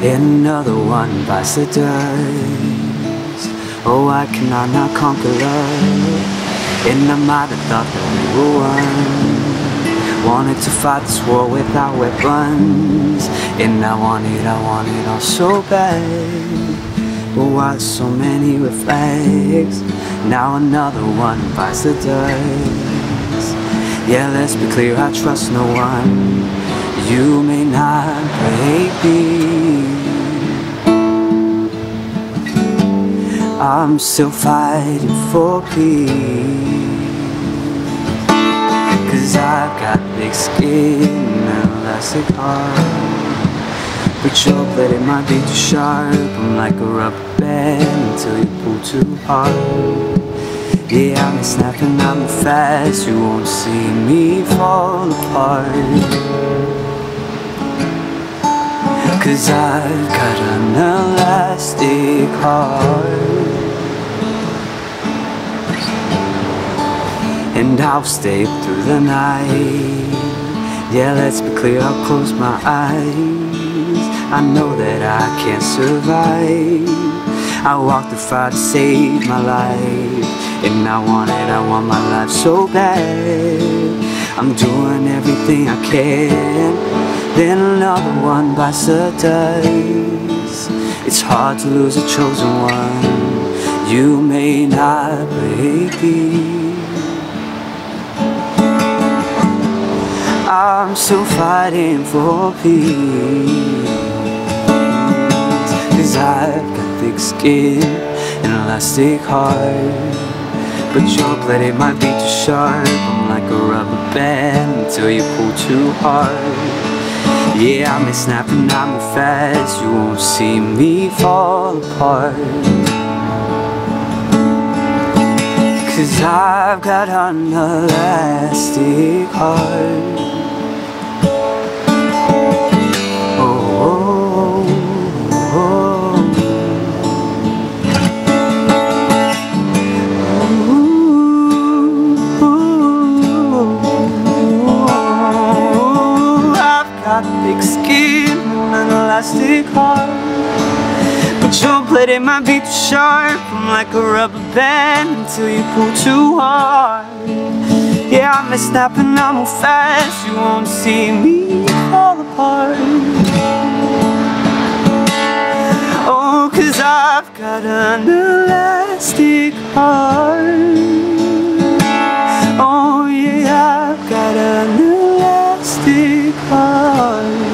Another one bites the dust Oh, I not conquer love? And I might have thought that we were one Wanted to fight this war without weapons. And I want it, I want it all so bad. But why so many red flags? Now another one bites the dust. Yeah, let's be clear, I trust no one. You may not hate me. I'm still fighting for peace Cause I've got thick skin and elastic heart But your blade it might be too sharp. I'm like a rubber band until you pull too hard. Yeah, I'm snapping, I'm fast. You won't see me fall apart. Cause I've got an elastic heart And I'll stay through the night. Yeah, let's be clear, I'll close my eyes. I know that I can't survive. I walk the fire to save my life. And I want it, I want my life so bad. I'm doing everything I can. Then another one the dust. It's hard to lose a chosen one. You may not break I'm still fighting for peace. Cause I've got thick skin and elastic heart. But your blade it might be too sharp. I'm like a rubber band until you pull too hard. Yeah, I'm snapping, I'm fast. You won't see me fall apart. Cause I've got an elastic heart plastic skin and an elastic heart. But your blade it might be too sharp I'm like a rubber band until you pull too hard. Yeah, I may snap and I move fast You won't see me fall apart. Oh, cause I've got an elastic heart. Oh yeah, I've got an elastic heart one